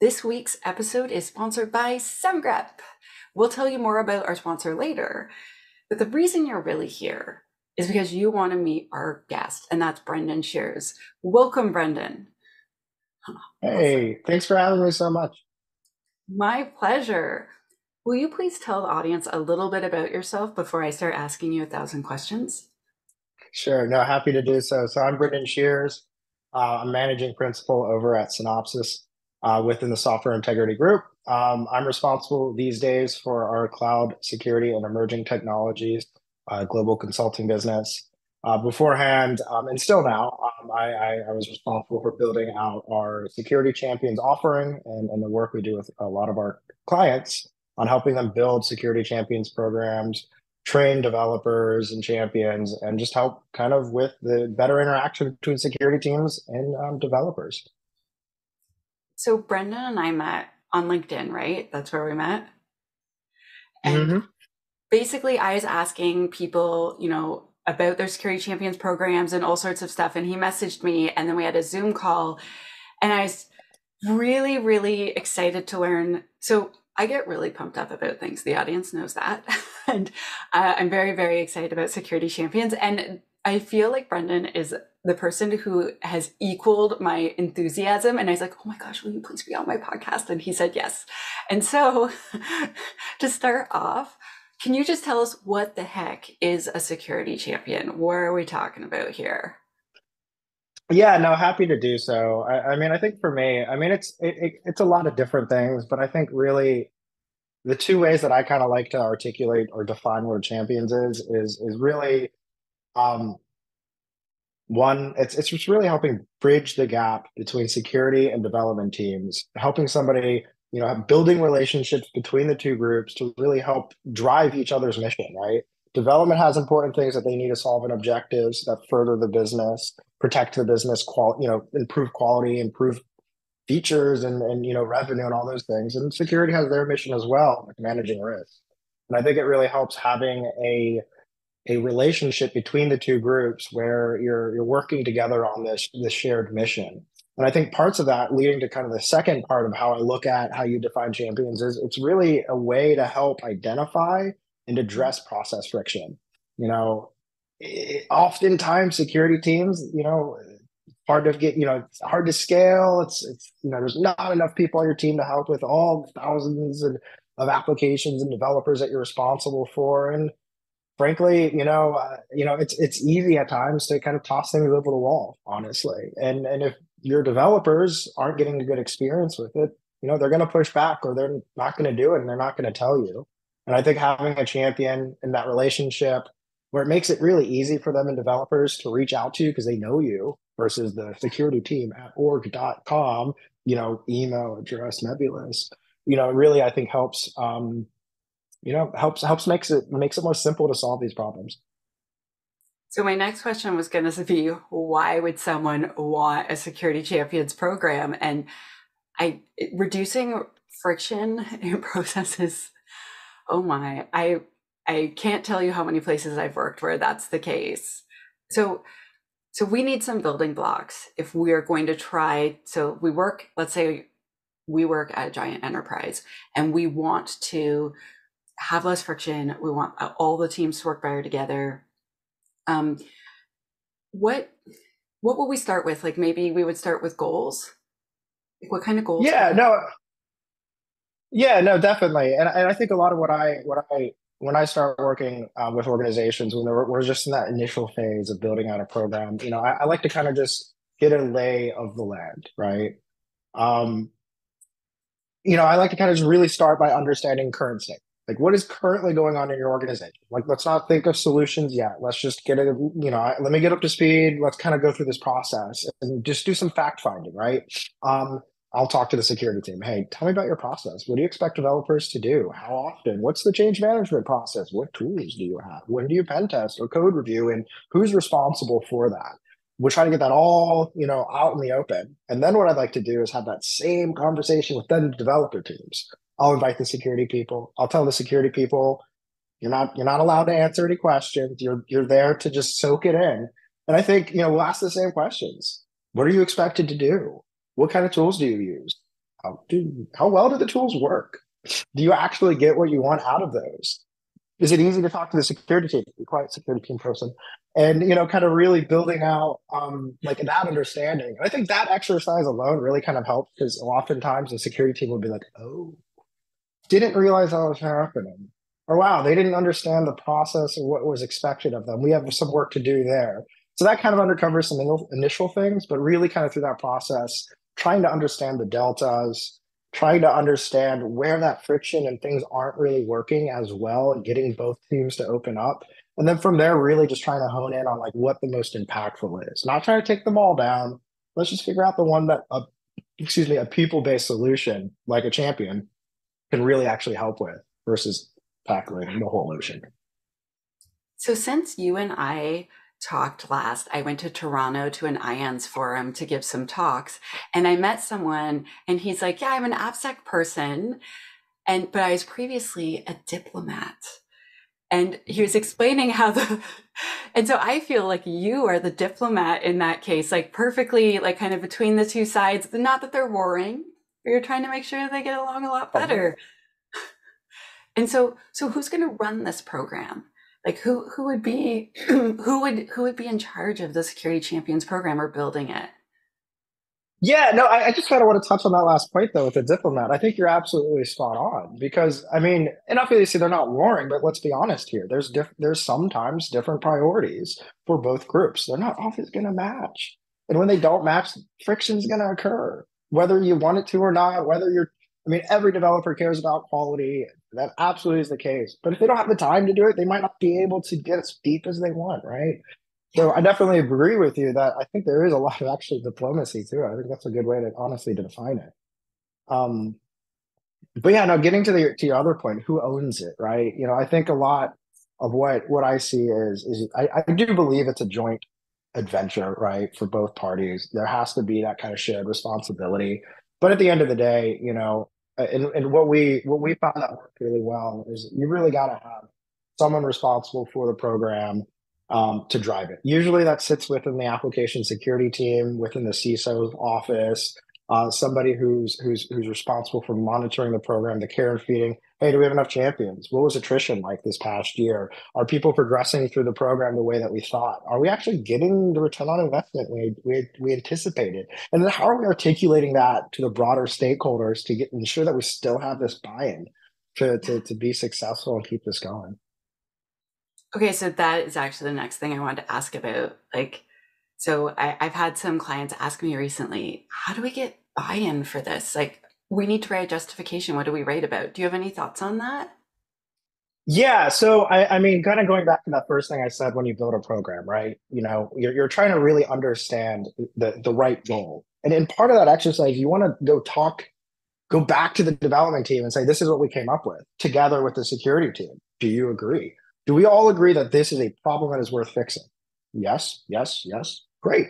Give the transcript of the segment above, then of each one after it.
This week's episode is sponsored by Semgrep. We'll tell you more about our sponsor later, but the reason you're really here is because you want to meet our guest, and that's Brendan Sheairs. Welcome, Brendan. Hey, thanks for having me so much. My pleasure. Will you please tell the audience a little bit about yourself before I start asking you a thousand questions? Sure, no, happy to do so. So I'm Brendan Sheairs. Uh, I'm managing principal over at Synopsys uh, within the Software Integrity Group. Um, I'm responsible these days for our cloud security and emerging technologies uh, global consulting business. Uh, beforehand, um, and still now, um, I, I, I, was responsible for building out our security champions offering and, and the work we do with a lot of our clients on helping them build security champions programs, train developers and champions, and just help kind of with the better interaction between security teams and um, developers. So Brendan and I met on LinkedIn, right? That's where we met. And mm-hmm. basically, I was asking people, you know, about their security champions programs and all sorts of stuff. And he messaged me, and then we had a Zoom call. And I was really, really excited to learn. So I get really pumped up about things. The audience knows that. and uh, I'm very, very excited about security champions. And I feel like Brendan is the person who has equaled my enthusiasm. And I was like, oh my gosh, will you please be on my podcast? And he said yes. And so to start off, can you just tell us what the heck is a security champion? What are we talking about here? Yeah, no, happy to do so. I, I mean, I think for me, I mean, it's it, it, it's a lot of different things, but I think really the two ways that I kind of like to articulate or define what a champions is is is really um, one, it's it's just really helping bridge the gap between security and development teams, helping somebody, you know, building relationships between the two groups to really help drive each other's mission, right? Development has important things that they need to solve and objectives that further the business, protect the business quality, you know, improve quality, improve features and and you know revenue and all those things. And security has their mission as well, like managing risk. And I think it really helps having a a relationship between the two groups where you're you're working together on this this shared mission. And I think parts of that leading to kind of the second part of how I look at how you define champions is it's really a way to help identify and address process friction. You know, it, oftentimes security teams, you know, hard to get, you know, it's hard to scale. It's it's you know, there's not enough people on your team to help with all thousands and of applications and developers that you're responsible for. And frankly, you know, uh, you know, it's it's easy at times to kind of toss things over the wall, honestly. And and if your developers aren't getting a good experience with it, you know, they're going to push back or they're not going to do it and they're not going to tell you. And I think having a champion in that relationship where it makes it really easy for them and developers to reach out to you because they know you versus the security team at org.com, you know, email address nebulous, you know, really I think helps um, you know helps helps makes it makes it more simple to solve these problems. So my next question was going to be why would someone want a security champions program? And i reducing friction in processes oh my i i can't tell you how many places i've worked where that's the case. So so we need some building blocks if we are going to try so we work let's say we work at a giant enterprise and we want to have less friction. We want uh, all the teams to work better together. Um, what what would we start with? Like maybe we would start with goals. Like what kind of goals? Yeah, no. Yeah, no, definitely. And, and I think a lot of what I what I when I start working uh, with organizations when we're, we're just in that initial phase of building out a program, you know, I, I like to kind of just get a lay of the land, right? Um, you know, I like to kind of just really start by understanding current state like what is currently going on in your organization? Like let's not think of solutions yet. Let's just get it you know let me get up to speed. Let's kind of go through this process and just do some fact finding right? Um, i'll talk to the security team. Hey tell me about your process. What do you expect developers to do? How often? What's the change management process? What tools do you have? When do you pen test or code review? And who's responsible for that? We're trying to get that all you know out in the open. And then what i'd like to do is have that same conversation with then developer teams I'll invite the security people. I'll tell the security people, you're not you're not allowed to answer any questions. You're you're there to just soak it in. And I think, you know, we'll ask the same questions. What are you expected to do? What kind of tools do you use? how do how well do the tools work? Do you actually get what you want out of those? Is it easy to talk to the security team, the quiet security team person, and you know, kind of really building out um, like that understanding? And I think that exercise alone really kind of helps because oftentimes the security team would be like, "Oh, didn't realize that was happening," or "Wow, they didn't understand the process or what was expected of them. We have some work to do there." So that kind of uncovers some initial things, but really kind of through that process, trying to understand the deltas, trying to understand where that friction and things aren't really working as well, and getting both teams to open up. And then from there, really just trying to hone in on like what the most impactful is. Not trying to take them all down. Let's just figure out the one that, uh, excuse me, a people-based solution like a champion can really actually help with versus tackling the whole ocean. So since you and I talked last, I went to Toronto to an IANS forum to give some talks and I met someone and he's like, yeah, I'm an AppSec person. And, but I was previously a diplomat. And he was explaining how the, and so I feel like you are the diplomat in that case, like perfectly, like kind of between the two sides. Not that they're warring, but you're trying to make sure they get along a lot uh-huh. better. And so, so who's going to run this program? like who who would be who would who would be in charge of the security champions program or building it? Yeah no I, I, just kind of want to touch on that last point though with the diplomat. I think you're absolutely spot on because i mean and obviously they're not warring but let's be honest here there's diff- there's sometimes different priorities for both groups. They're not always going to match. And when they don't match friction is going to occur whether you want it to or not whether you're I mean, every developer cares about quality. That absolutely is the case. But if they don't have the time to do it, they might not be able to get as deep as they want, right? So I definitely agree with you that I think there is a lot of actually diplomacy too. I think that's a good way to honestly to define it. Um, but yeah, now getting to the to your other point, who owns it, right? You know, I think a lot of what what I see is is I, I do believe it's a joint adventure, right, for both parties. There has to be that kind of shared responsibility. But at the end of the day, you know, and, and what we what we found that worked really well is you really got to have someone responsible for the program um, to drive it. Usually that sits within the application security team, within the CISO office, uh, somebody who's who's who's responsible for monitoring the program, the care and feeding. Hey, do we have enough champions? What was attrition like this past year? Are people progressing through the program the way that we thought? Are we actually getting the return on investment we we, we anticipated? And then how are we articulating that to the broader stakeholders to get ensure that we still have this buy-in to to, to be successful and keep this going? Okay, so that is actually the next thing I wanted to ask about. Like, so I, I've had some clients ask me recently, how do we get buy-in for this? Like, we need to write justification. What do we write about? Do you have any thoughts on that? Yeah, so I, I mean, kind of going back to that first thing I said when you build a program, right? You know, you're, you're trying to really understand the the right goal, and in part of that exercise, you want to go talk, go back to the development team and say, "This is what we came up with together with the security team. Do you agree? Do we all agree that this is a problem that is worth fixing? Yes, yes, yes. Great.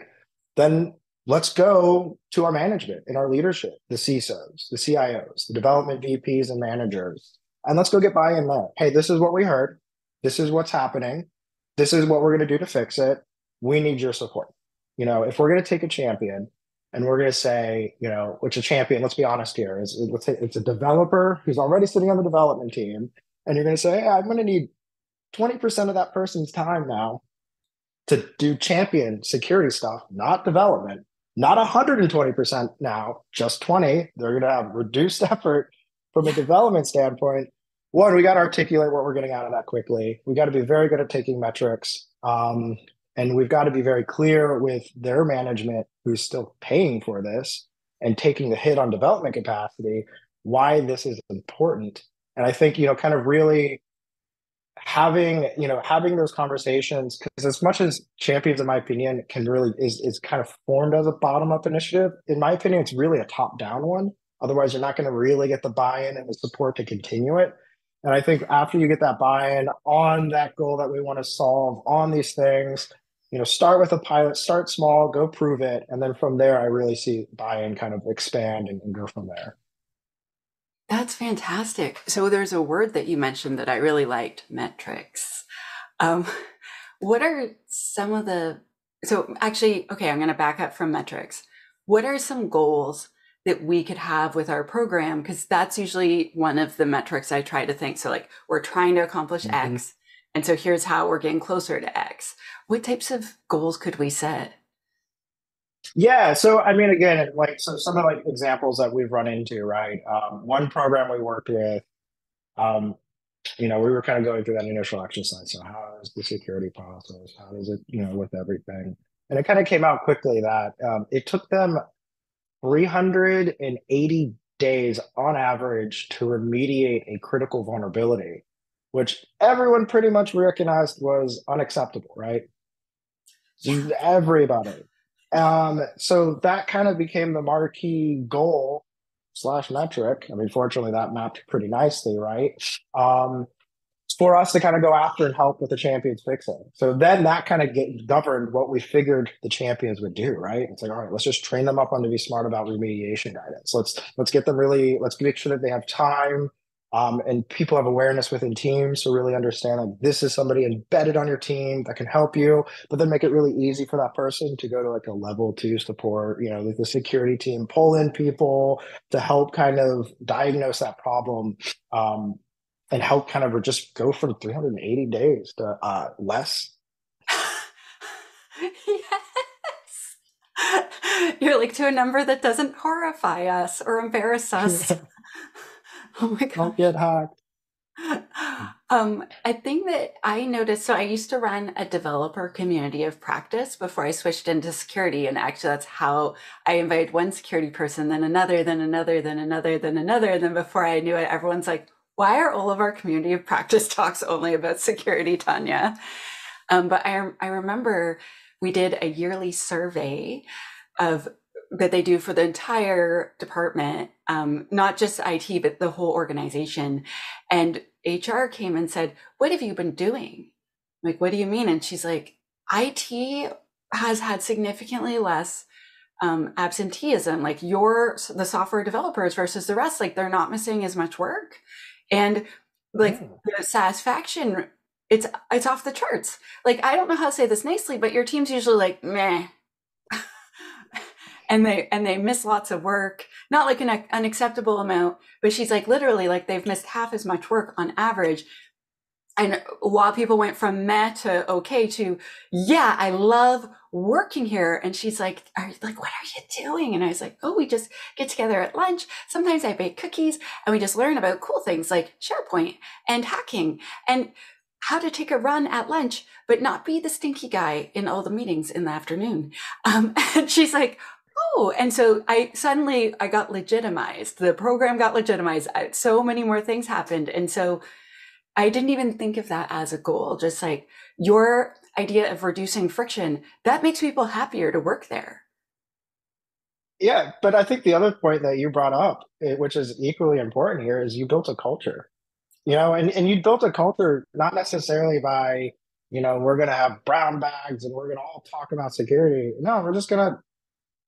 Then let's go to our management and our leadership, the CISOs, the CIOs, the development VPs and managers, and let's go get buy-in there. Hey, this is what we heard. This is what's happening. This is what we're going to do to fix it. We need your support. You know, if we're going to take a champion and we're going to say, you know, which a champion, let's be honest here, is it's a developer who's already sitting on the development team, and you're going to say, hey, I'm going to need 20% of that person's time now to do champion security stuff, not development, not 120% now, just 20. They're going to have reduced effort from a development standpoint. One, we got to articulate what we're getting out of that quickly. We got to be very good at taking metrics. Um, and we've got to be very clear with their management who's still paying for this and taking the hit on development capacity, why this is important. And I think, you know, kind of really having you know having those conversations because as much as champions in my opinion can really is is kind of formed as a bottom up initiative in my opinion it's really a top down one. Otherwise you're not going to really get the buy-in and the support to continue it. And i think after you get that buy-in on that goal that we want to solve on these things you know start with a pilot start small go prove it and then from there i really see buy-in kind of expand and, and go from there that's fantastic. So there's a word that you mentioned that I really liked, metrics. Um, what are some of the, so actually, okay, I'm going to back up from metrics. What are some goals that we could have with our program because that's usually one of the metrics I try to think. So like we're trying to accomplish mm-hmm. X, and so here's how we're getting closer to X. What types of goals could we set? Yeah, so I mean, again, like so some of like examples that we've run into, right? Um, one program we worked with, um, you know, we were kind of going through that initial exercise. So how is the security process? How does it, you know, with everything? And it kind of came out quickly that um, it took them 380 days on average to remediate a critical vulnerability, which everyone pretty much recognized was unacceptable, right? Everybody. Um, so that kind of became the marquee goal slash metric. I mean, fortunately, that mapped pretty nicely, right? Um, for us to kind of go after and help with the champions fixing. So then that kind of get governed what we figured the champions would do, right? It's like, all right, let's just train them up on to be smart about remediation guidance. Let's let's get them really, let's make sure that they have time um, and people have awareness within teams to really understand like this is somebody embedded on your team that can help you, but then make it really easy for that person to go to like a level two support, you know, like the security team, pull in people to help kind of diagnose that problem um, and help kind of just go from 380 days to uh, less. yes. You're like to a number that doesn't horrify us or embarrass us. Oh my god. Don't get hacked. Um, I think that I noticed. So I used to run a developer community of practice before I switched into security, and actually that's how I invited one security person, then another, then another, then another, then another, and then before I knew it, everyone's like, "Why are all of our community of practice talks only about security, Tanya?" Um, but I I remember we did a yearly survey of that they do for the entire department, um, not just IT, but the whole organization. And HR came and said, What have you been doing? I'm like, what do you mean? And she's like, IT has had significantly less um, absenteeism. Like you're the software developers versus the rest, like they're not missing as much work. And like mm. the satisfaction, it's it's off the charts. Like I don't know how to say this nicely, but your team's usually like meh and they and they miss lots of work. Not like an unacceptable amount but she's like literally like they've missed half as much work on average. And while people went from meh to okay to yeah i love working here. And she's like are like what are you doing? And i was like oh we just get together at lunch. Sometimes i bake cookies and we just learn about cool things like sharepoint and hacking and how to take a run at lunch, but not be the stinky guy in all the meetings in the afternoon. Um, and she's like, oh and so i suddenly i got legitimized. The program got legitimized. So many more things happened. And so i didn't even think of that as a goal. Just like your idea of reducing friction that makes people happier to work there. Yeah but i think the other point that you brought up eh, which is equally important here is you built a culture. You know and, and you built a culture not necessarily by you know we're going to have brown bags and we're going to all talk about security. No we're just going to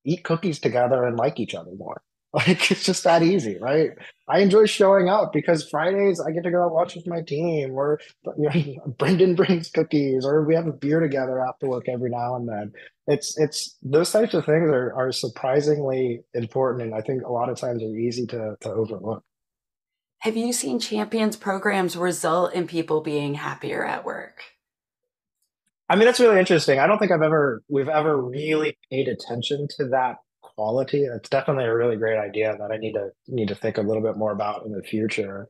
eat cookies together and like each other more. Like it's just that easy, right? I enjoy showing up because Fridays I get to go out watch with my team, or you know, Brendan brings cookies, or we have a beer together after work every now and then. It's it's those types of things are are surprisingly important, and I think a lot of times are easy to to overlook. Have you seen champions programs result in people being happier at work? I mean, that's really interesting. I don't think I've ever we've ever really paid attention to that quality. It's definitely a really great idea that I need to need to think a little bit more about in the future.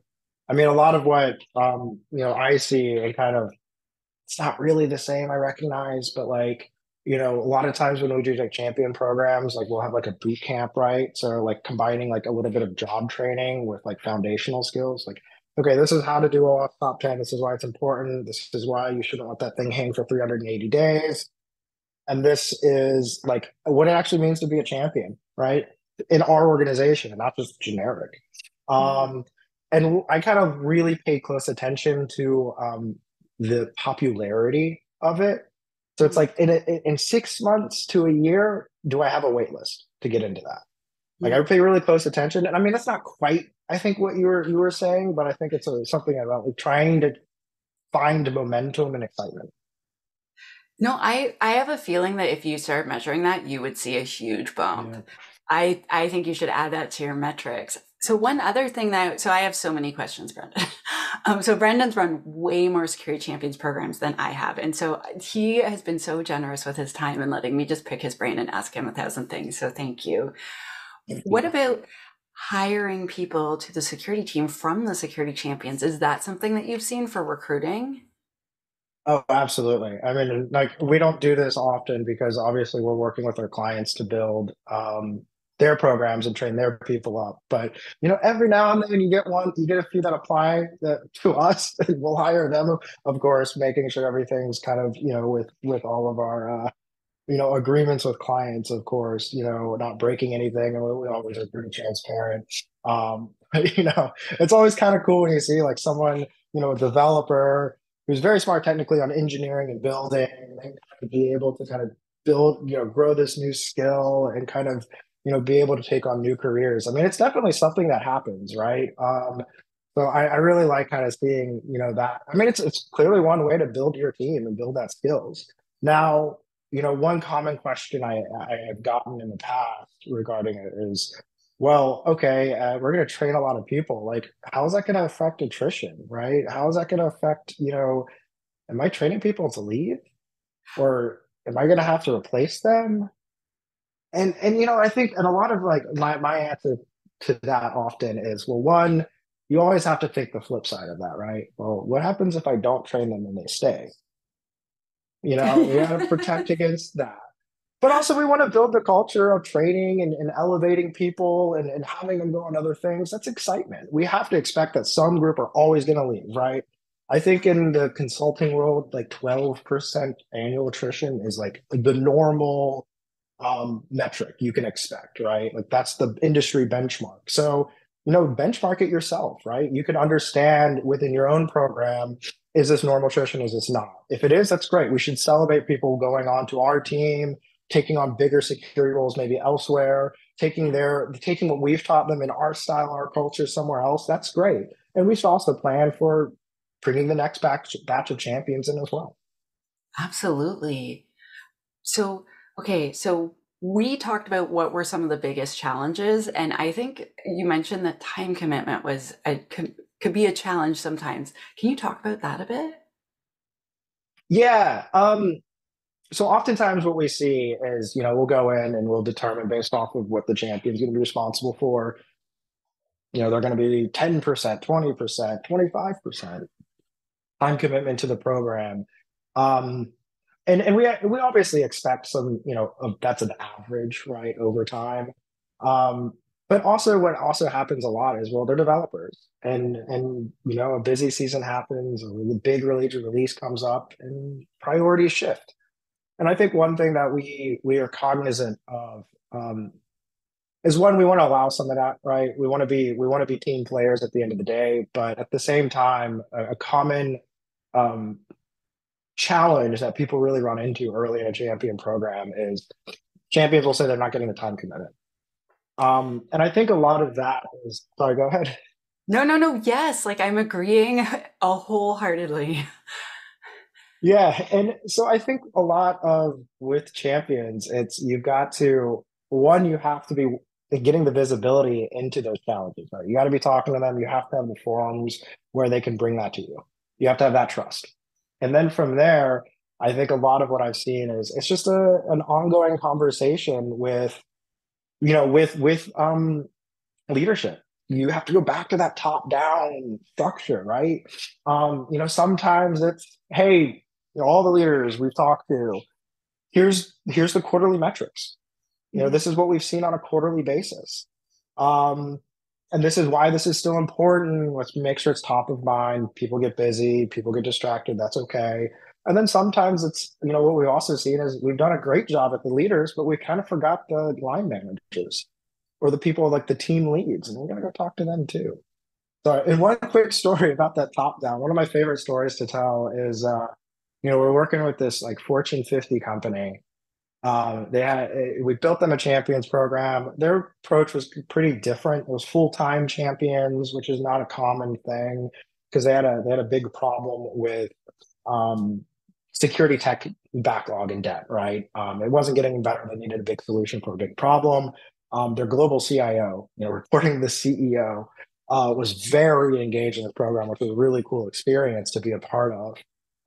I mean, a lot of what um, you know I see and kind of it's not really the same. I recognize, but like you know, a lot of times when we do like champion programs, like we'll have like a boot camp, right? So like combining like a little bit of job training with like foundational skills, like okay, this is how to do OWASP top 10. This is why it's important. This is why you shouldn't let that thing hang for 380 days. And this is like what it actually means to be a champion, right? In our organization and not just generic. Mm-hmm. Um, and I kind of really paid close attention to um, the popularity of it. So it's like in, a, in six months to a year, do I have a wait list to get into that? Like I pay really close attention, and I mean that's not quite I think what you were you were saying, but I think it's a, something about like trying to find momentum and excitement. No, I I have a feeling that if you start measuring that, you would see a huge bump. Yeah. I I think you should add that to your metrics. So one other thing that so I have so many questions, Brendan. Um, so Brendan's run way more security champions programs than I have, and so he has been so generous with his time and letting me just pick his brain and ask him a thousand things. So thank you. What about hiring people to the security team from the security champions? Is that something that you've seen for recruiting? Oh, absolutely. I mean, like we don't do this often because obviously we're working with our clients to build um, their programs and train their people up. But you know, every now and then you get one, you get a few that apply that to us, and we'll hire them, of course, making sure everything's kind of you know with with all of our uh, you know agreements with clients, of course, you know, not breaking anything, and we always are pretty transparent. Um, but, you know, it's always kind of cool when you see like someone, you know, a developer who's very smart technically on engineering and building, and be able to kind of build, you know, grow this new skill and kind of you know, be able to take on new careers. I mean, it's definitely something that happens, right? Um, so I, I really like kind of seeing, you know, that. I mean, it's it's clearly one way to build your team and build that skills. Now, you know, one common question I I have gotten in the past regarding it is, well, okay, uh, we're going to train a lot of people. Like, how is that going to affect attrition, right? How is that going to affect, you know, am I training people to leave, or am I going to have to replace them? and and you know i think and a lot of like my my answer to that often is well one you always have to take the flip side of that right well what happens if i don't train them and they stay you know we got to protect against that but also we want to build the culture of training and, and elevating people and, and having them go on other things that's excitement we have to expect that some group are always going to leave right i think in the consulting world like 12% annual attrition is like the normal um, metric you can expect, right? Like that's the industry benchmark. So, you know, benchmark it yourself, right? You can understand within your own program is this normal attrition? Is this not? If it is, that's great. We should celebrate people going on to our team, taking on bigger security roles, maybe elsewhere, taking their taking what we've taught them in our style, our culture somewhere else. That's great. And we should also plan for bringing the next batch batch of champions in as well. Absolutely. So Okay, so we talked about what were some of the biggest challenges, and I think you mentioned that time commitment was a, could, be a challenge sometimes. Can you talk about that a bit? Yeah. Um, so oftentimes what we see is, you know, we'll go in and we'll determine based off of what the champion's going to be responsible for. You know, they're going to be 10%, 20%, 25% time commitment to the program. Um, and and we we obviously expect some you know that's an average right over time um but also what also happens a lot is well they're developers and and you know a busy season happens or the big release release comes up and priorities shift and i think one thing that we we are cognizant of um is one we want to allow some of that right we want to be we want to be team players at the end of the day but at the same time a, a common um challenge that people really run into early in a champion program is champions will say they're not getting the time commitment. Um, and I think a lot of that is sorry, go ahead. No, no, no. Yes, like I'm agreeing a wholeheartedly. Yeah, and so I think a lot of with champions, it's you've got to one, you have to be getting the visibility into those challenges. Right? You got to be talking to them. You have to have the forums where they can bring that to you. You have to have that trust. And then from there, I think a lot of what I've seen is it's just a an ongoing conversation with, you know, with with um leadership. You have to go back to that top down structure, right? Um, you know, sometimes it's, hey, you know, all the leaders we've talked to, here's here's the quarterly metrics. You know, mm-hmm. this is what we've seen on a quarterly basis. Um, and this is why this is still important. Let's make sure it's top of mind. People get busy, people get distracted. That's okay. And then sometimes it's, you know, what we've also seen is we've done a great job at the leaders, but we kind of forgot the line managers or the people like the team leads, and we're going to go talk to them too. So, and one quick story about that top down, one of my favorite stories to tell is, uh, you know, we're working with this like Fortune 50 company um, they had eh, we built them a champions program. Their approach was pretty different. It was full time champions, which is not a common thing because they had a they had a big problem with um, security tech backlog and debt. Right, um, it wasn't getting better. They needed a big solution for a big problem. um, their global CIO, you know, reporting the CEO, uh, was very engaged in the program, which was a really cool experience to be a part of.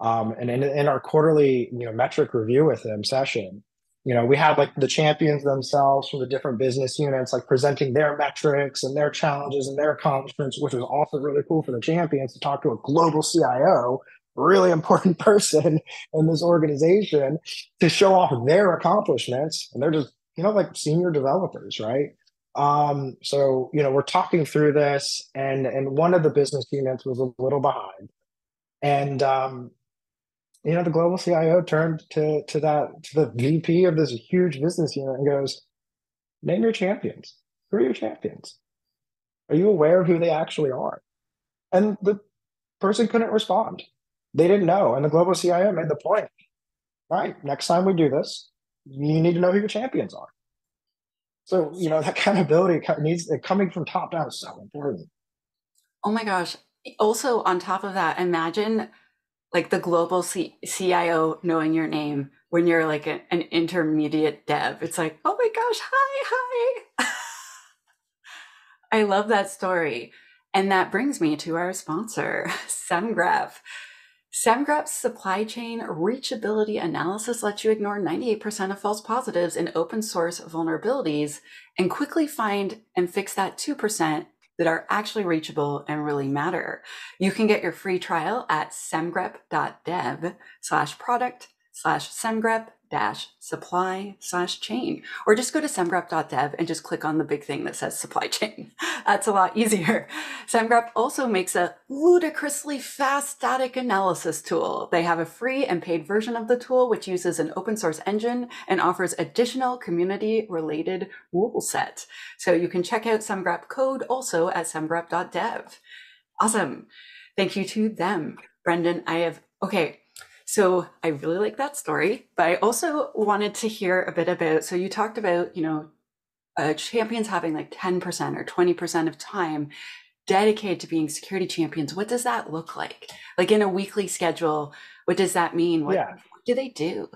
Um, and in, in our quarterly, you know, metric review with them session, you know, we had like the champions themselves from the different business units, like presenting their metrics and their challenges and their accomplishments, which was also really cool for the champions to talk to a global CIO, really important person in this organization to show off their accomplishments. And they're just, you know, like senior developers, right? Um, so, you know, we're talking through this and and one of the business units was a little behind. And um, you know, the global CIO turned to to that to the VP of this huge business unit and goes, "Name your champions. Who are your champions? Are you aware of who they actually are?" And the person couldn't respond. They didn't know. And the global CIO made the point. Right. Next time we do this, you need to know who your champions are. So you know that accountability needs uh, coming from top down is so important. Oh my gosh! Also, on top of that, imagine like the global C- CIO knowing your name when you're like a, an intermediate dev. It's like, oh my gosh, hi, hi. I love that story. And that brings me to our sponsor, Semgrep. Semgrep's supply chain reachability analysis lets you ignore 98% of false positives in open source vulnerabilities and quickly find and fix that 2% that are actually reachable and really matter. You can get your free trial at semgrep.dev slash product slash semgrep dash supply slash chain. Or just go to semgrep.dev and just click on the big thing that says supply chain. That's a lot easier. Semgrep also makes a ludicrously fast static analysis tool. They have a free and paid version of the tool which uses an open source engine and offers additional community related rule set. So you can check out semgrep code also at semgrep.dev awesome. Thank you to them. Brendan i have okay so I really like that story, but I also wanted to hear a bit about. So you talked about, you know, uh, champions having like 10% or 20% of time dedicated to being security champions. What does that look like? Like in a weekly schedule, what does that mean? What, yeah. what do they do?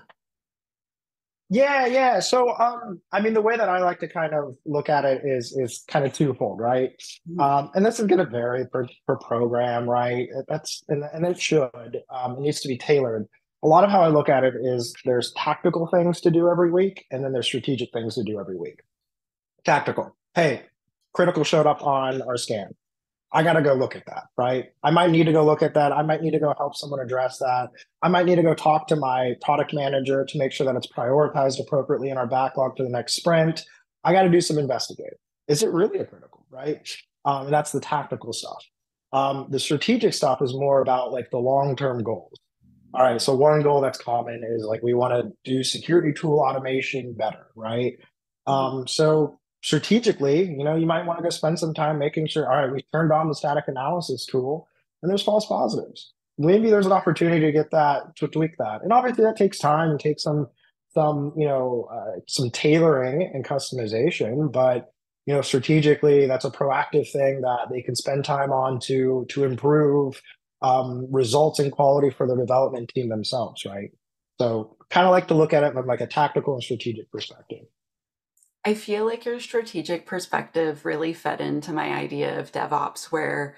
Yeah, yeah. So, um, I mean, the way that I like to kind of look at it is is kind of twofold, right? Mm-hmm. Um, and this is going to vary per, per program, right? That's and, and it should. Um, it needs to be tailored. A lot of how I look at it is there's tactical things to do every week, and then there's strategic things to do every week. Tactical. Hey, critical showed up on our scan. I got to go look at that, right? I might need to go look at that. I might need to go help someone address that. I might need to go talk to my product manager to make sure that it's prioritized appropriately in our backlog for the next sprint. I got to do some investigating. Is it really a critical, right? Um, that's the tactical stuff. Um, the strategic stuff is more about like the long term goals. All right. So, one goal that's common is like we want to do security tool automation better, right? Um, so, strategically, you know, you might want to go spend some time making sure, all right, we turned on the static analysis tool and there's false positives. Maybe there's an opportunity to get that, to tweak that. And obviously that takes time and takes some, some, you know, uh, some tailoring and customization, but you know, strategically, that's a proactive thing that they can spend time on to, to improve um, results and quality for the development team themselves, right? So kind of like to look at it from like a tactical and strategic perspective. I feel like your strategic perspective really fed into my idea of DevOps, where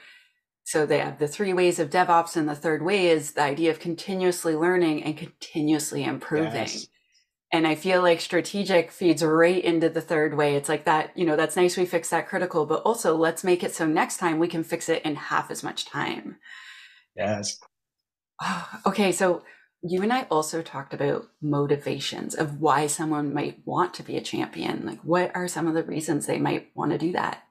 so they have the three ways of DevOps, and the third way is the idea of continuously learning and continuously improving. Yes. And I feel like strategic feeds right into the third way. It's like that, you know, that's nice we fix that critical, but also let's make it so next time we can fix it in half as much time. Yes. Oh, okay, so you and I also talked about motivations of why someone might want to be a champion. Like, what are some of the reasons they might want to do that?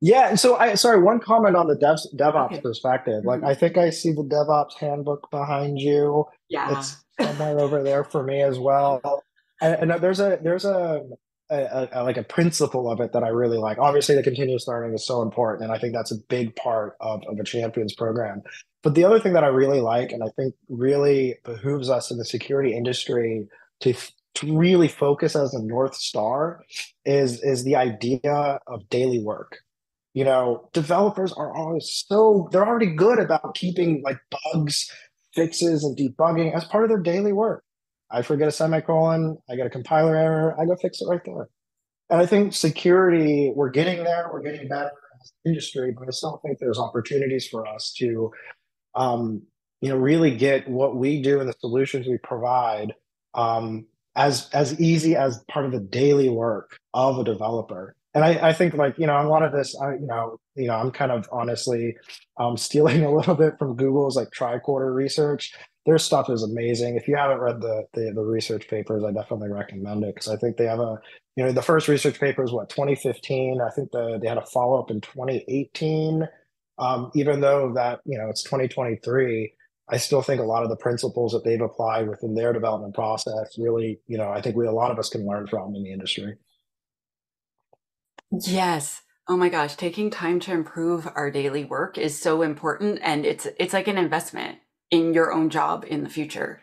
Yeah, so I sorry, one comment on the dev, DevOps okay. perspective. Like, mm-hmm. I think I see the DevOps handbook behind you. Yeah, it's somewhere over there for me as well. And, and there's a there's a, a, a, like a principle of it that I really like. Obviously, the continuous learning is so important, and I think that's a big part of, of a champions program. But the other thing that I really like, and I think really behooves us in the security industry to, to really focus as a North Star is, is the idea of daily work. You know, developers are always so, they're already good about keeping like bugs, fixes, and debugging as part of their daily work. I forget a semicolon, I get a compiler error, I go fix it right there. And I think security, we're getting there, we're getting better as an industry, but I still think there's opportunities for us to, um, you know, really get what we do and the solutions we provide um, as as easy as part of the daily work of a developer. And I, I think like you know a lot of this, I, you know, you know, I'm kind of honestly um, stealing a little bit from Google's like tricorder research their stuff is amazing. If you haven't read the the, the research papers, I definitely recommend it because I think they have a you know the first research paper is what 2015. I think the they had a follow up in 2018. Um, even though that you know it's 2023, I still think a lot of the principles that they've applied within their development process really, you know, I think we a lot of us can learn from in the industry. Yes. Oh my gosh, taking time to improve our daily work is so important and it's it's like an investment in your own job in the future.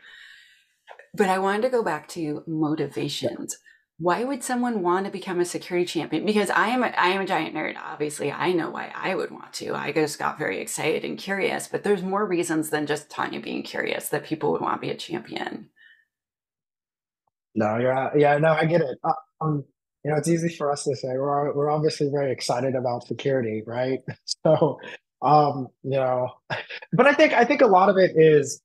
But I wanted to go back to motivations. Why would someone want to become a security champion? Because I am a, I am a giant nerd. Obviously, I know why I would want to. I just got very excited and curious, but there's more reasons than just Tanya being curious that people would want to be a champion. No, yeah, yeah, no, I get it. Uh, um, you know, it's easy for us to say we're we're obviously very excited about security, right? So um, you know, but I think I think a lot of it is,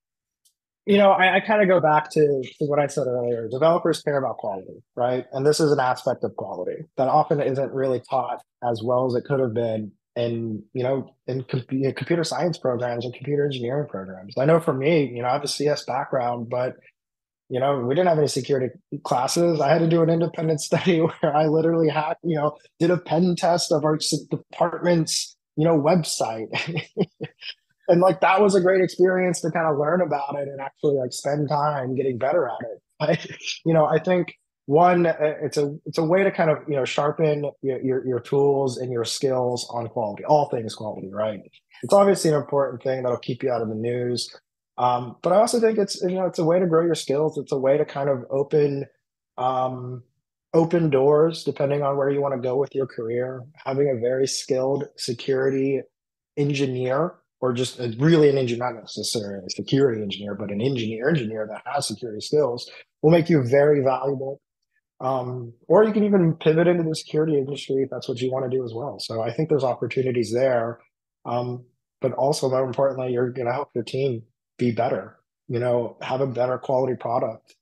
you know, I, I kind of go back to, to what I said earlier. Developers care about quality, right? And this is an aspect of quality that often isn't really taught as well as it could have been in you know in com- computer science programs and computer engineering programs. I know for me, you know, I have a CS background, but you know, we didn't have any security classes. I had to do an independent study where I literally had, you know, did a pen test of our department's you know, website. and like that was a great experience to kind of learn about it and actually like spend time getting better at it. I, you know, I think one, uh, it's a it's a way to kind of you know sharpen your, your, your tools and your skills on quality, all things quality, right? It's obviously an important thing that'll keep you out of the news. Um, but I also think it's you know it's a way to grow your skills. It's a way to kind of open um, open doors depending on where you want to go with your career. Having a very skilled security engineer or just a, really an engineer, not necessarily a security engineer, but an engineer engineer that has security skills will make you very valuable. Um, or you can even pivot into the security industry if that's what you want to do as well. So I think there's opportunities there. Um, but also more importantly, you're going to help your team be better, you know, have a better quality product,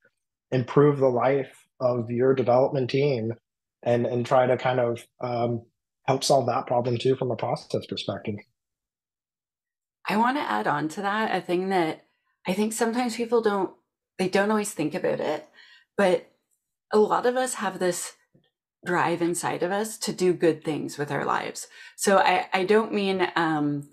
improve the life of your development team and and try to kind of um, help solve that problem too from a process perspective. I want to add on to that a thing that I think sometimes people don't they don't always think about it, but a lot of us have this drive inside of us to do good things with our lives. So I I don't mean um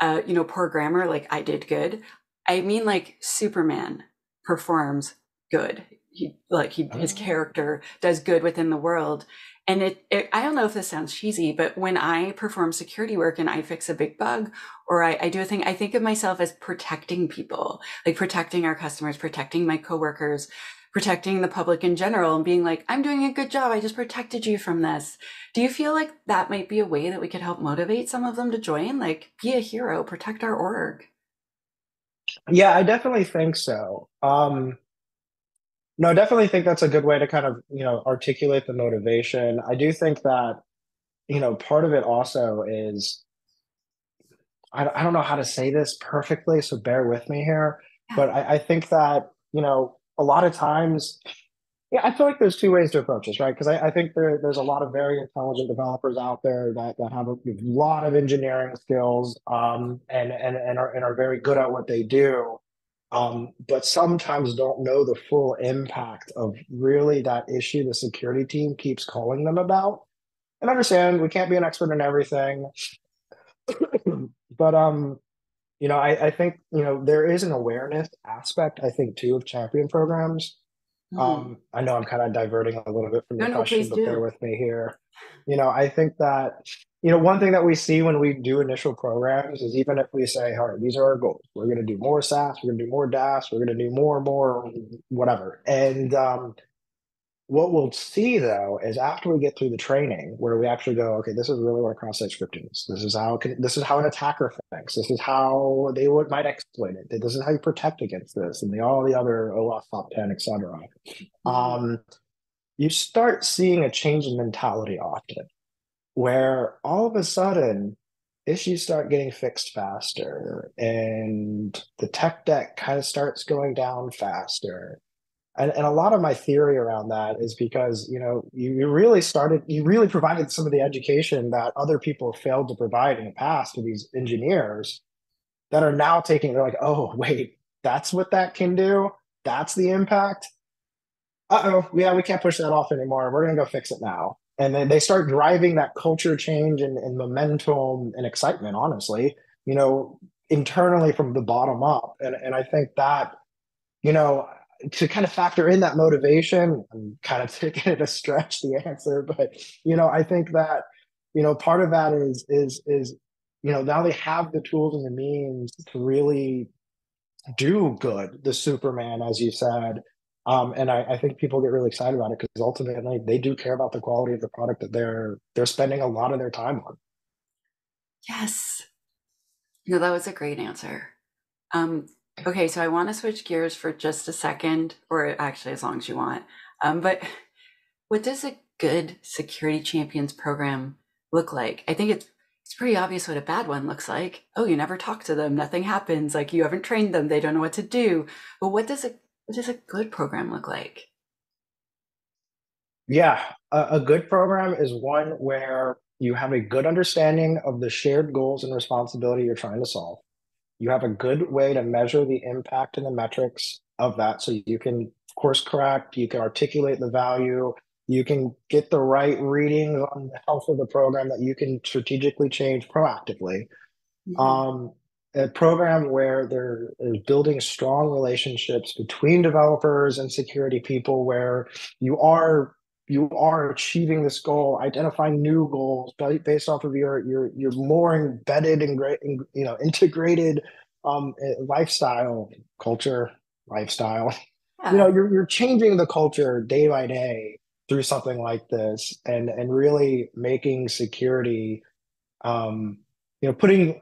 uh you know poor grammar like I did good. I mean like Superman performs good he like he his oh. character does good within the world and it, it, i don't know if this sounds cheesy but when i perform security work and i fix a big bug or I, I do a thing i think of myself as protecting people like protecting our customers protecting my coworkers protecting the public in general and being like i'm doing a good job. I just protected you from this. Do you feel like that might be a way that we could help motivate some of them to join? Like be a hero protect our org. Yeah i definitely think so. Um no, I definitely think that's a good way to kind of, you know, articulate the motivation. I do think that, you know, part of it also is, I, I don't know how to say this perfectly, so bear with me here. But I, I think that, you know, a lot of times, yeah, I feel like there's two ways to approach this, right? Because I, I, think there, there's a lot of very intelligent developers out there that, that have a lot of engineering skills um, and, and, and, are, and are very good at what they do um, but sometimes don't know the full impact of really that issue the security team keeps calling them about. And understand we can't be an expert in everything, but um, you know, I, I think you know there is an awareness aspect. I think too of champion programs. Mm. Um, I know I'm kind of diverting a little bit from the no, question, no, but do. bear with me here. You know, I think that you know, one thing that we see when we do initial programs is even if we say, all right, these are our goals, we're going to do more SAST, we're going to do more DAST, we're going to do more and more, whatever. And um, what we'll see though is after we get through the training, where we actually go, okay, this is really what cross-site scripting is. This is how can, this is how an attacker thinks. This is how they would might exploit it. This is how you protect against this, and the all the other OWASP top ten, etc. Mm-hmm. Um, you start seeing a change in mentality often, where all of a sudden issues start getting fixed faster and the tech debt kind of starts going down faster. And, and a lot of my theory around that is because you know you, you really started you really provided some of the education that other people failed to provide in the past to these engineers that are now taking they're like oh wait that's what that can do? That's the impact? Uh-oh yeah we can't push that off anymore. We're going to go fix it now and then they start driving that culture change and, and momentum and excitement honestly you know internally from the bottom up. And, and i think that you know to kind of factor in that motivation i'm kind of taking it a stretch the answer but you know i think that you know part of that is is is you know now they have the tools and the means to really do good the superman as you said um, and I, I, think people get really excited about it because ultimately they do care about the quality of the product that they're they're spending a lot of their time on. Yes. No, that was a great answer. Um, okay, so I want to switch gears for just a second, or actually as long as you want. Um, but what does a good security champions program look like? I think it's it's pretty obvious what a bad one looks like. Oh, you never talk to them, nothing happens, like you haven't trained them, they don't know what to do. But what does a what does a good program look like? Yeah, a, a good program is one where you have a good understanding of the shared goals and responsibility you're trying to solve. You have a good way to measure the impact and the metrics of that. So you can course correct, you can articulate the value, you can get the right readings on the health of the program that you can strategically change proactively. Mm-hmm. Um, a program where they're building strong relationships between developers and security people where you are you are achieving this goal identifying new goals based off of your your your more embedded and great you know integrated um, eh, lifestyle culture lifestyle yeah. you know you're, you're changing the culture day by day through something like this and and really making security um you know putting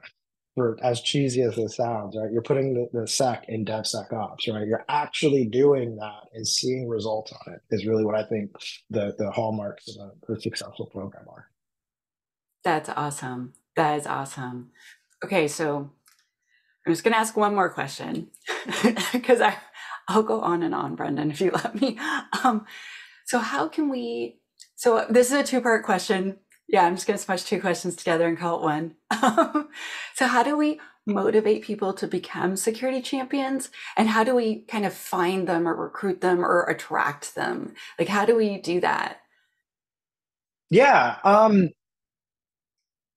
for as cheesy as it sounds, right? You're putting the, the sec in DevSecOps, right? You're actually doing that and seeing results on it is really what I think the the hallmarks of a, a successful program are. That's awesome. That is awesome. Okay, so I'm just gonna ask one more question because I I'll go on and on, Brendan, if you let me. Um, so how can we? So this is a two part question yeah, I'm just going to smush two questions together and call it one. so, how do we motivate people to become security champions? And how do we kind of find them or recruit them or attract them? Like, how do we do that? Yeah. Um,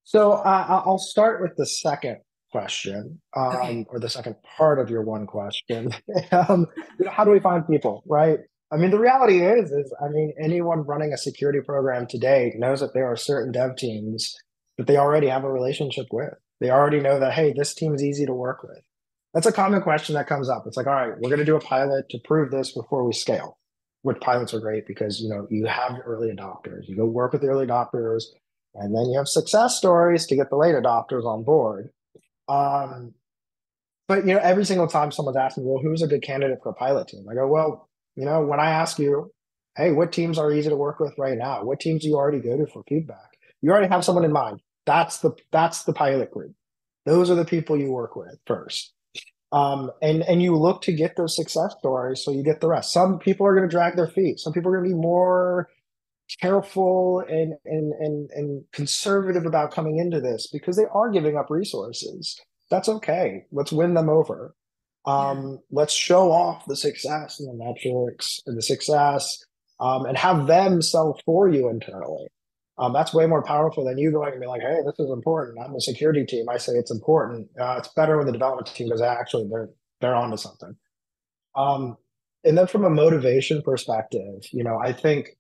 so, uh, I'll start with the second question um, okay. or the second part of your one question. um, you know, how do we find people, right? I mean, the reality is, is I mean, anyone running a security program today knows that there are certain dev teams that they already have a relationship with. They already know that, hey, this team is easy to work with. That's a common question that comes up. It's like, all right, we're going to do a pilot to prove this before we scale. Which pilots are great because you know you have early adopters. You go work with the early adopters, and then you have success stories to get the late adopters on board. Um, but you know, every single time someone's asking, well, who's a good candidate for a pilot team? I go, well, you know, when I ask you, hey, what teams are easy to work with right now? What teams do you already go to for feedback? You already have someone in mind. That's the that's the pilot group. Those are the people you work with first. Um, and and you look to get those success stories so you get the rest. Some people are going to drag their feet. Some people are going to be more careful and, and and and conservative about coming into this because they are giving up resources. That's okay. Let's win them over. Um, let's show off the success and the metrics and the success um, and have them sell for you internally. Um, that's way more powerful than you going and be like, hey, this is important. I'm a security team. I say it's important. Uh, it's better when the development team goes, actually, they're they're onto something. Um, and then from a motivation perspective, you know, I think,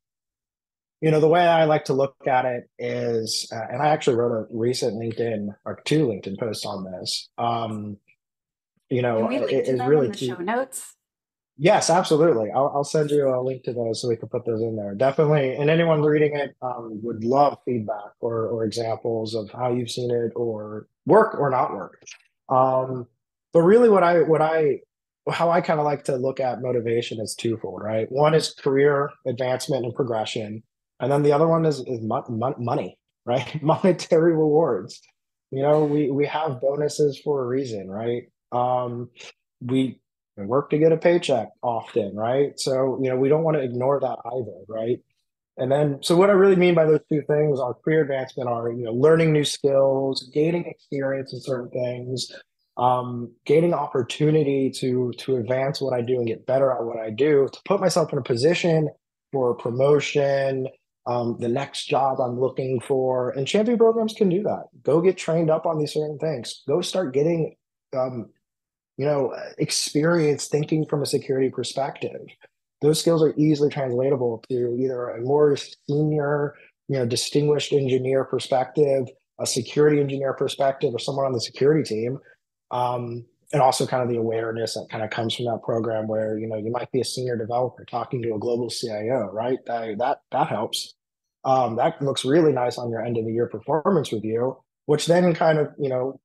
you know, the way I like to look at it is, uh, and I actually wrote a recent LinkedIn or two LinkedIn posts on this. Um, you know, it, it's really the show notes. Yes, absolutely. I'll, I'll send you a link to those so we can put those in there. Definitely. And anyone reading it um, would love feedback or, or examples of how you've seen it or work or not work. Um, but really what I, what I, how I kind of like to look at motivation is twofold, right? One is career advancement and progression, and then the other one is is mo- mo- money, right? Monetary rewards. You know, we we have bonuses for a reason, right? Um, we work to get a paycheck often, right? So you know, we don't want to ignore that either, right? And then, so what I really mean by those two things are career advancement are, you know, learning new skills, gaining experience in certain things, um, gaining opportunity to to advance what I do and get better at what I do, to put myself in a position for promotion, um, the next job I'm looking for. And champion programs can do that. Go get trained up on these certain things. Go start getting, um, you know, experience thinking from a security perspective those skills are easily translatable to either a more senior, you know, distinguished engineer perspective, a security engineer perspective, or someone on the security team. Um, and also kind of the awareness that kind of comes from that program where you know you might be a senior developer talking to a global CIO, right? That that that helps. Um, that looks really nice on your end of the year performance review, which then kind of you know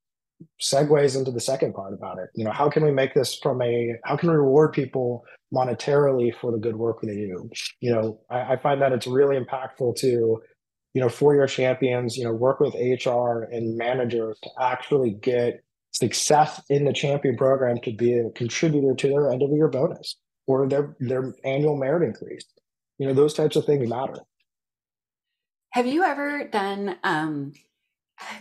segues into the second part about it. You know, how can we make this from a how can we reward people monetarily for the good work they do. You know, I, I find that it's really impactful to, you know, for your champions, you know, work with HR and managers to actually get success in the champion program to be a contributor to their end of year bonus or their their annual merit increase. You know, those types of things matter. Have you ever done um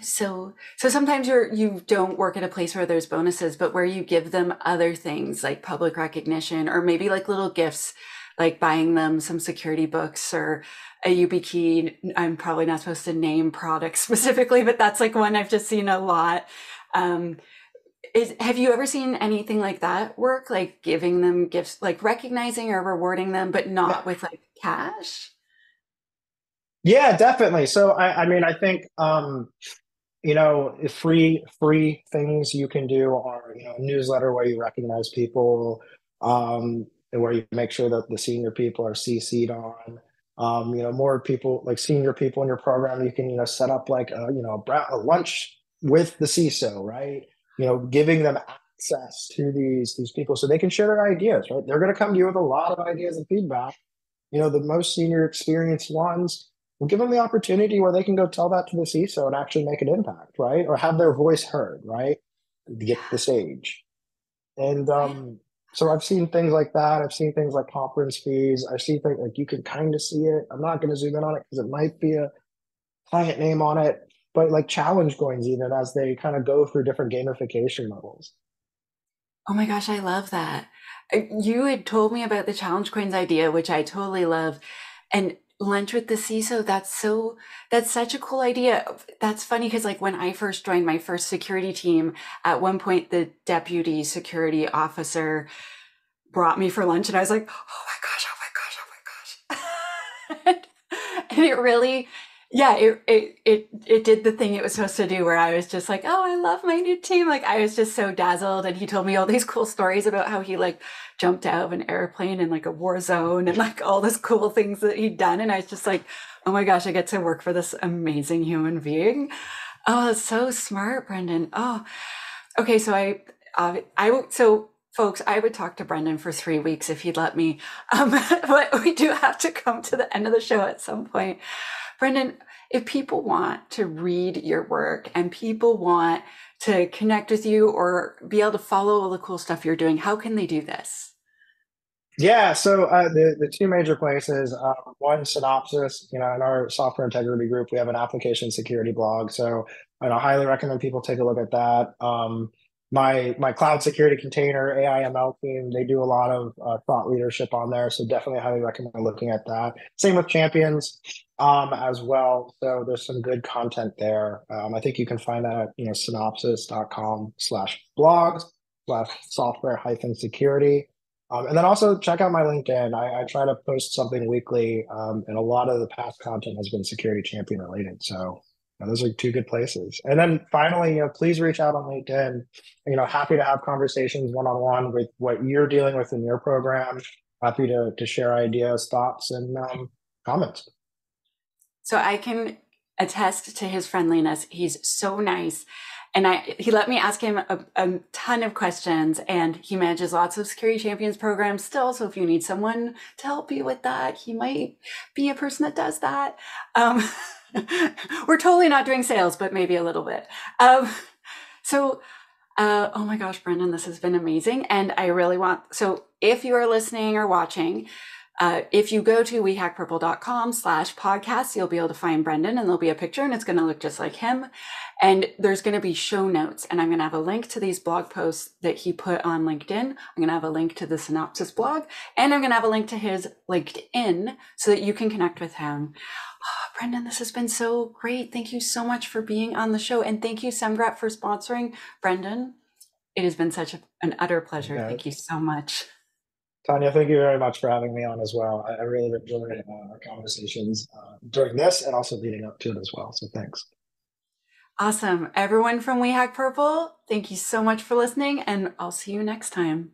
so so sometimes you're you don't work at a place where there's bonuses, but where you give them other things like public recognition or maybe like little gifts, like buying them some security books or a YubiKey. I'm probably not supposed to name products specifically, but that's like one I've just seen a lot. Um, is, have you ever seen anything like that work? Like giving them gifts, like recognizing or rewarding them, but not with like cash? Yeah, definitely. So I, I mean, I think um, you know, free free things you can do are you know newsletter where you recognize people, um, and where you make sure that the senior people are CC'd on. Um, you know, more people like senior people in your program, you can you know set up like a you know a, lunch with the CISO, right? You know, giving them access to these these people so they can share their ideas, right? They're going to come to you with a lot of ideas and feedback. You know, the most senior experienced ones We'll give them the opportunity where they can go tell that to the CISO and actually make an impact, right? Or have their voice heard, right? Get the stage. And um, so I've seen things like that. I've seen things like conference fees. I see things like you can kind of see it. I'm not going to zoom in on it because it might be a client name on it, but like challenge coins even as they kind of go through different gamification levels. Oh my gosh, I love that. You had told me about the challenge coins idea, which I totally love. And lunch with the CISO. That's so, that's such a cool idea. That's funny because like when I first joined my first security team, at one point the deputy security officer brought me for lunch and I was like, oh my gosh, oh my gosh, oh my gosh. and it really, yeah, it, it, it, it did the thing it was supposed to do where I was just like, oh, I love my new team. Like I was just so dazzled. And he told me all these cool stories about how he like jumped out of an airplane in like a war zone and like all this cool things that he'd done. And I was just like, oh my gosh, I get to work for this amazing human being. Oh, it's so smart, Brendan. Oh, okay. So I, uh, I, so folks, I would talk to Brendan for three weeks if he'd let me. Um, but we do have to come to the end of the show at some point. Brendan, if people want to read your work and people want to connect with you or be able to follow all the cool stuff you're doing, how can they do this? Yeah, so uh, the the two major places. Uh, one, Synopsys. You know, in our software integrity group, we have an application security blog. So I highly recommend people take a look at that. Um, my my cloud security container AIML team, they do a lot of uh, thought leadership on there. So definitely highly recommend looking at that. Same with champions um, as well. So there's some good content there. Um, I think you can find that at you know synopsys.com slash blogs slash software hyphen security. Um, and then also check out my LinkedIn. I, I try to post something weekly, um, and a lot of the past content has been security champion related. So those are two good places. And then finally, you know, please reach out on LinkedIn. You know, happy to have conversations one on one with what you're dealing with in your program. Happy to to share ideas, thoughts, and um, comments. So I can attest to his friendliness. He's so nice. and I he let me ask him a, a, ton of questions, and he manages lots of security champions programs still. So if you need someone to help you with that, he might be a person that does that. Um, we're totally not doing sales, but maybe a little bit. Um, so. Uh, oh my gosh, Brendan, this has been amazing. And I really want, so if you are listening or watching, uh, if you go to wehackpurple.com slash podcast, you'll be able to find Brendan and there'll be a picture and it's going to look just like him. And there's going to be show notes and I'm going to have a link to these blog posts that he put on LinkedIn. I'm going to have a link to the Synopsys blog and I'm going to have a link to his LinkedIn so that you can connect with him. Oh, Brendan, this has been so great. Thank you so much for being on the show. And thank you, Semgrep, for sponsoring. Brendan, it has been such a, an utter pleasure. Yeah. Thank you so much. Tanya, thank you very much for having me on as well. I, I really enjoyed uh, our conversations uh, during this and also leading up to it as well. So thanks. Awesome. Everyone from We Hack Purple, thank you so much for listening, and I'll see you next time.